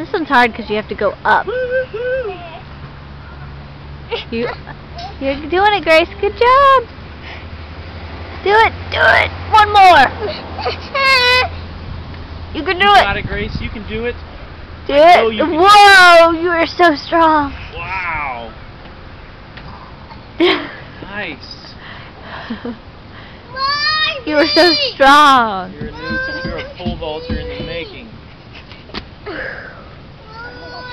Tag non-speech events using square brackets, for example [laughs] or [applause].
This one's hard because you have to go up. You, you're doing it, Grace. Good job. Do it. Do it. One more. You can do you it. got it, Grace. You can do it. Do it. Oh, you Whoa! You are so strong. Wow. Nice. [laughs] you are so strong. You're you're a pole vaulter.